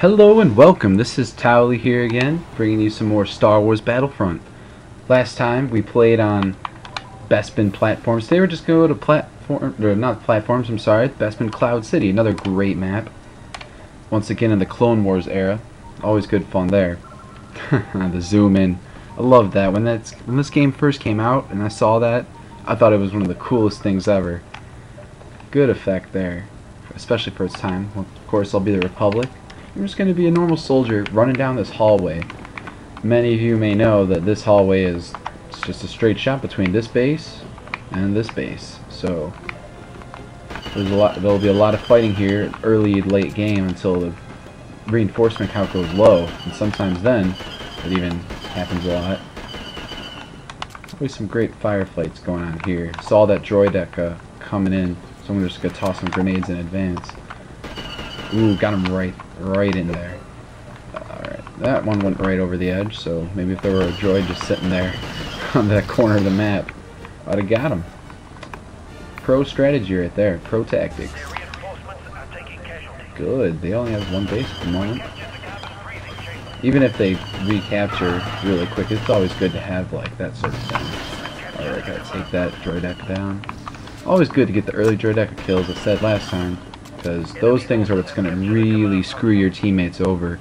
Hello and welcome. This is Towley here again, bringing you some more Star Wars Battlefront. Last time we played on Bespin platforms. Today we're just going to go to platform, or not platforms. I'm sorry, Bespin Cloud City. Another great map. Once again in the Clone Wars era. Always good fun there. the zoom in. I love that when that's when this game first came out and I saw that. I thought it was one of the coolest things ever. Good effect there, especially for its time. Well, of course, I'll be the Republic. I'm just going to be a normal soldier running down this hallway. Many of you may know that this hallway is just a straight shot between this base and this base. So there's a lot. There'll be a lot of fighting here, early, late game, until the reinforcement count goes low, and sometimes then it even happens a lot. Always some great firefights going on here. Saw that droid uh, coming in, so I'm just gonna toss some grenades in advance. Ooh, got him right, right in there. Alright, that one went right over the edge, so maybe if there were a droid just sitting there on that corner of the map, I'd have got him. Pro strategy right there, pro tactics. Good, they only have one base at the moment. Even if they recapture really quick, it's always good to have like that sort of thing. Alright, gotta take that droideka down. Always good to get the early droideka kills, I said last time because those things are what's going to really screw your teammates over.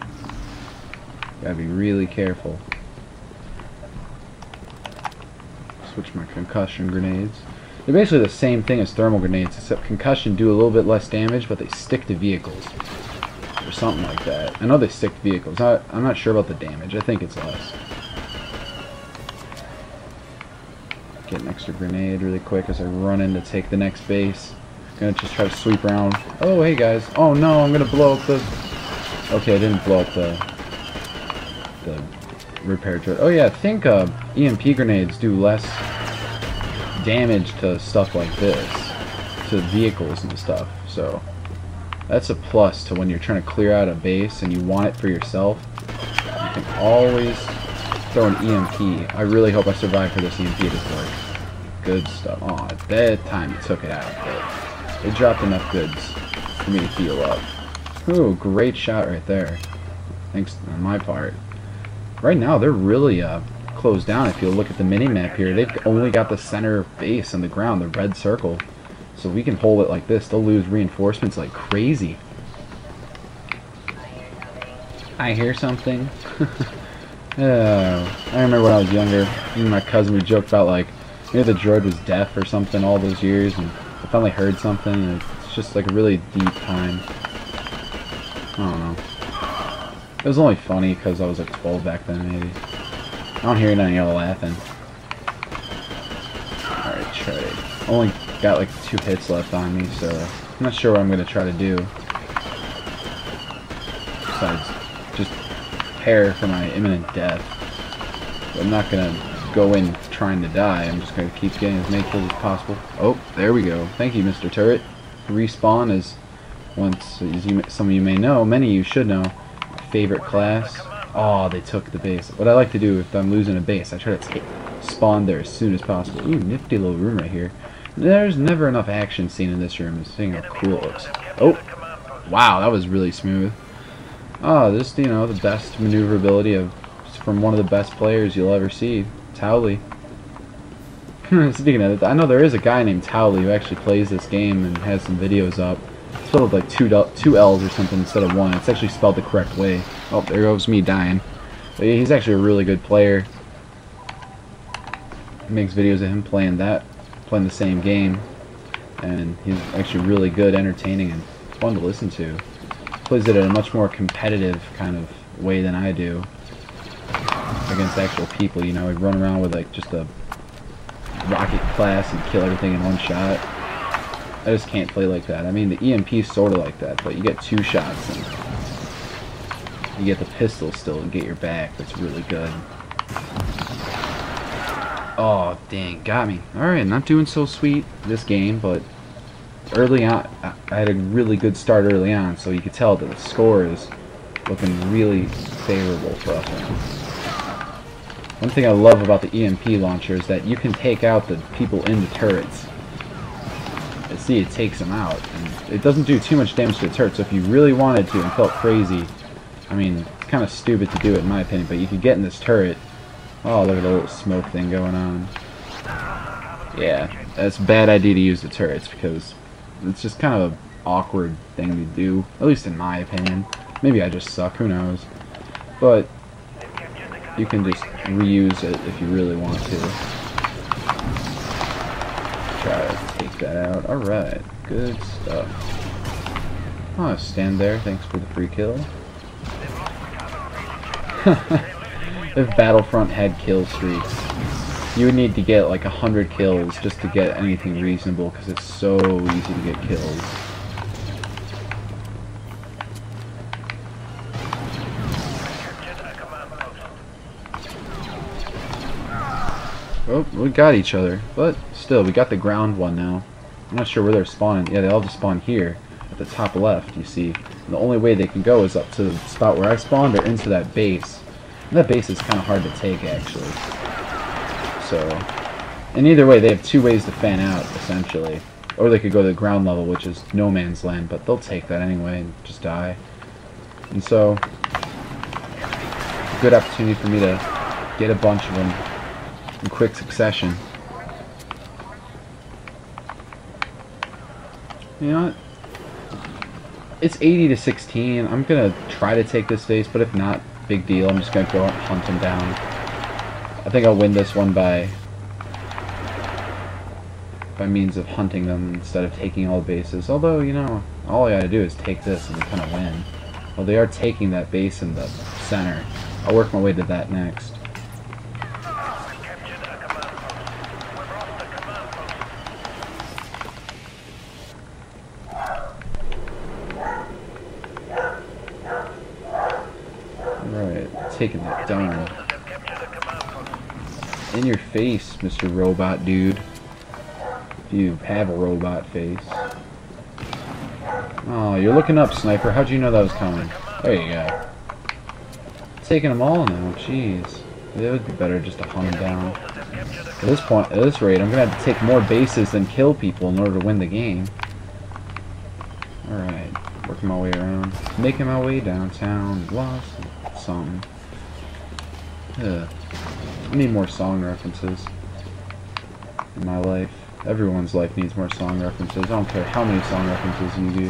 Gotta be really careful. Switch my concussion grenades. They're basically the same thing as thermal grenades, except concussion do a little bit less damage, but they stick to vehicles. Or something like that. I know they stick to vehicles. I, I'm not sure about the damage. I think it's less. Get an extra grenade really quick as I run in to take the next base. Gonna just try to sweep around. Oh, hey guys. Oh no, I'm gonna blow up the... Okay, I didn't blow up the... The repair turret. Oh yeah, I think uh, EMP grenades do less damage to stuff like this. To vehicles and stuff. So, that's a plus to when you're trying to clear out a base and you want it for yourself. You can always throw an EMP. I really hope I survive for this EMP to work. Good stuff. Oh, at that time it took it out. They dropped enough goods for me to heal up. Ooh, great shot right there. Thanks on my part. Right now, they're really uh, closed down. If you look at the mini-map here, they've only got the center base on the ground, the red circle. So we can hold it like this. They'll lose reinforcements like crazy. I hear something. oh, I remember when I was younger, and my cousin, we joked about like, maybe the droid was deaf or something all those years, and finally heard something, it's just like a really deep time. I don't know. It was only funny because I was like 12 back then, maybe. I don't hear any of y'all laughing. Alright, trade. Only got like two hits left on me, so I'm not sure what I'm going to try to do. Besides, just prepare for my imminent death. But I'm not going to go in trying to die. I'm just going to keep getting as many kills as possible. Oh, there we go. Thank you, Mr. Turret. Respawn is, once, as you, some of you may know, many of you should know, favorite class. Oh, they took the base. What I like to do if I'm losing a base, I try to take, spawn there as soon as possible. Ooh, nifty little room right here. There's never enough action seen in this room. Seeing how cool it looks. Oh, wow, that was really smooth. Oh, this, you know, the best maneuverability of from one of the best players you'll ever see. Towley. Speaking of it, I know there is a guy named Towley who actually plays this game and has some videos up. It's spelled like two, two L's or something instead of one. It's actually spelled the correct way. Oh, there goes me dying. But yeah, he's actually a really good player. He makes videos of him playing that, playing the same game. And he's actually really good, entertaining, and fun to listen to. Plays it in a much more competitive kind of way than I do against actual people, you know, we run around with like just a rocket class and kill everything in one shot. I just can't play like that. I mean, the EMP is sort of like that, but you get two shots and you get the pistol still and get your back. That's really good. Oh, dang, got me. Alright, not doing so sweet this game, but early on, I had a really good start early on, so you could tell that the score is looking really favorable for us. One thing I love about the EMP launcher is that you can take out the people in the turrets. You see, it takes them out. And it doesn't do too much damage to the turret, so if you really wanted to and felt crazy, I mean, it's kind of stupid to do it in my opinion, but you could get in this turret. Oh, look at the little smoke thing going on. Yeah, that's bad idea to use the turrets because it's just kind of an awkward thing to do, at least in my opinion. Maybe I just suck, who knows. But you can just reuse it if you really want to. Try to take that out. Alright, good stuff. Oh, stand there, thanks for the free kill. if Battlefront had kill streaks, you would need to get like a hundred kills just to get anything reasonable because it's so easy to get kills. Oh, we got each other, but still, we got the ground one now. I'm not sure where they're spawning. Yeah, they all just spawn here, at the top left, you see. And the only way they can go is up to the spot where I spawned or into that base. And that base is kind of hard to take, actually. So, and either way, they have two ways to fan out, essentially. Or they could go to the ground level, which is no man's land, but they'll take that anyway and just die. And so, good opportunity for me to get a bunch of them in quick succession. You know what? It's 80 to 16. I'm gonna try to take this base, but if not, big deal. I'm just gonna go hunt him down. I think I'll win this one by by means of hunting them instead of taking all the bases. Although, you know, all I gotta do is take this and kind of win. Well, they are taking that base in the center. I'll work my way to that next. Taking that down. In your face, Mr. Robot Dude. If you have a robot face. Oh, you're looking up, Sniper. How'd you know that was coming? There you go. Taking them all now. Jeez. It would be better just to hunt them down. At this point, at this rate, I'm gonna have to take more bases than kill people in order to win the game. Alright, working my way around. Making my way downtown. Lost something. Yeah. I need more song references in my life. Everyone's life needs more song references. I don't care how many song references you do.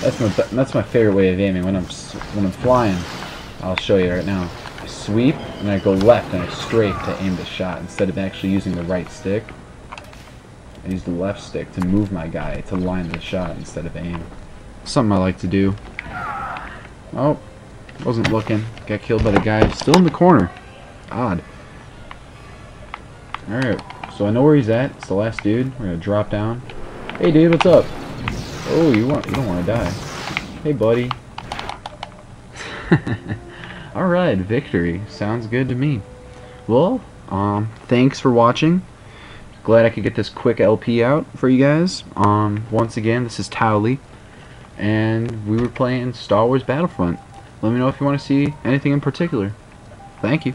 That's my that's my favorite way of aiming when I'm when I'm flying. I'll show you right now. I sweep and I go left and I strafe to aim the shot instead of actually using the right stick. I use the left stick to move my guy to line the shot instead of aim. Something I like to do. Oh, wasn't looking. Got killed by the guy still in the corner. Odd. Alright, so I know where he's at. It's the last dude. We're gonna drop down. Hey dude, what's up? Oh, you want you don't want to die. Hey buddy. Alright, victory. Sounds good to me. Well, um, thanks for watching glad I could get this quick LP out for you guys. Um, once again, this is Towley, and we were playing Star Wars Battlefront. Let me know if you want to see anything in particular. Thank you.